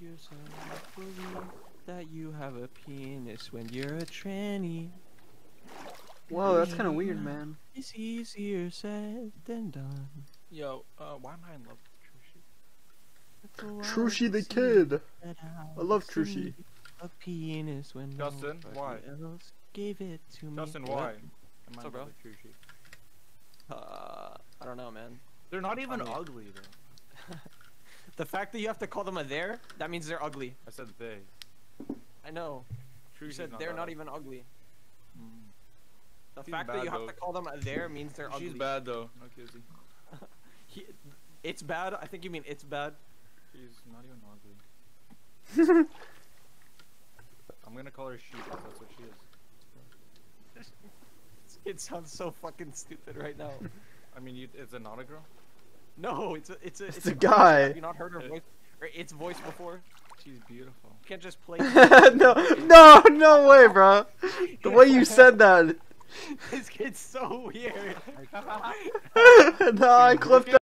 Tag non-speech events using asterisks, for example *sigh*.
yourself believe that you have a penis when you're a tranny. Whoa, that's kind of weird, man. It's easier said than done. Yo, uh, why am I in love with Trushi? That's Trushi the kid. that I love was Trushi. A penis when Justin, nobody why? else gave it to me. Justin, What? why? Am I What's in up, bro? love with Trushi? Uh, I don't know, man. They're not even mean- ugly though. *laughs* The fact that you have to call them a there, that means they're ugly. I said they. I know. You said not they're not even ugly. Mm. The She's fact that you have to call them a there means they're ugly. She's bad though. No kizzy. *laughs* He, it's bad. I think you mean it's bad. She's not even ugly. *laughs* I'm gonna call her she 'cause that's what she is. *laughs* It sounds so fucking stupid right now. I mean, you, is it not a girl? No, it's a it's a It's a voice. guy. Have you not heard her voice or its voice before? She's beautiful. You can't just play. *laughs* no, no, no way, bro. The way you said that. *laughs* this kid's so weird. *laughs* no, I clipped